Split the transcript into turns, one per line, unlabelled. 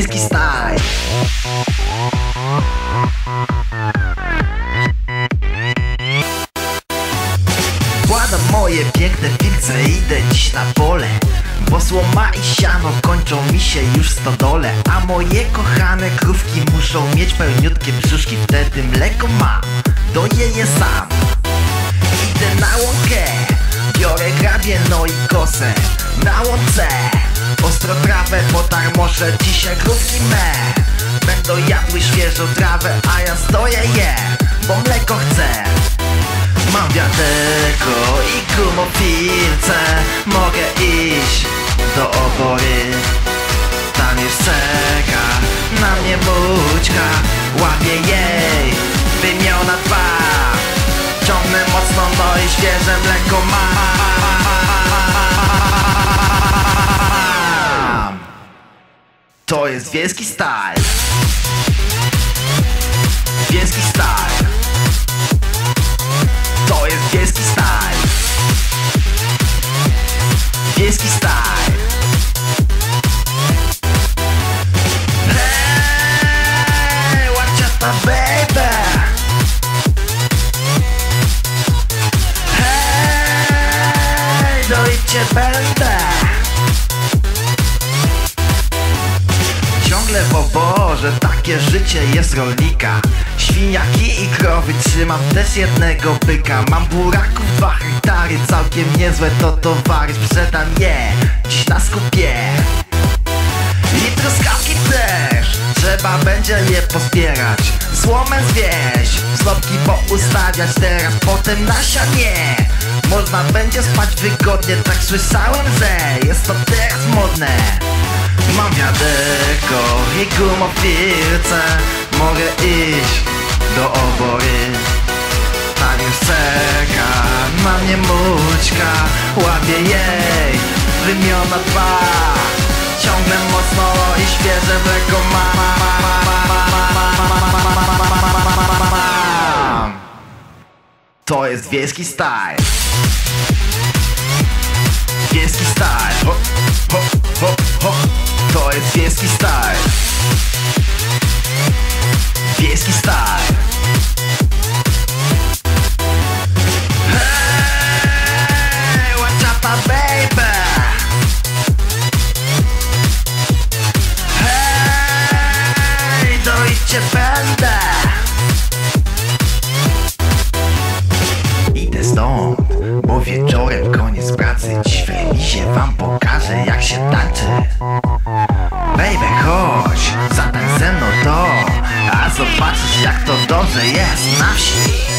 Brytyjski Style. Wkładam moje piękne filce, idę dziś na pole. Bo słoma i siano kończą mi się już stodole A moje kochane krówki muszą mieć pełniutkie brzuszki Wtedy mleko mam, dojeję sam. Idę na łąkę, biorę grabie no i kosę Na łące. Ostro trawę po tarmosze Dzisiaj krówki me. Będą jadły świeżą trawę A ja stoję je Bo mleko chcę. Mam wiaderko i gumofilce Mogę iść do obory. Tam już czeka na mnie bućka Łapię jej wymiona dwa. Ciągnę mocno, no i świeże mleko mam To jest style. Wiejski style. To jest style. Wiejski style. Hey, łaciata baby. Hej, dojcie będę W oborze, takie życie jest rolnika. Świniaki i krowy, trzymam też jednego byka. Mam buraków dwa hektary, całkiem niezłe to towary. Sprzedam je, dziś na skupie. I truskawki też, trzeba będzie je pozbierać. Słomę zwieść, snopki poustawiać teraz. Potem nasianie, można będzie spać wygodnie Tak słyszałem, że jest to teraz modne Mam wiaderko i gumofilce Mogę iść do obory. Już czeka na mnie mućka. Łapię jej wymiona dwa. Ciągnę mocno i świeże mleko mam To jest wiejski style. Wiejski style. Ho, ho, ho, ho. To jest wiejski style. Wiejski style. Hey, what's up, my baby? Hej, dojdzie będę Idę stąd, bo wieczorem koniec pracy. W remisie wam pokażę jak się tańczy jak to dobrze jest na wsi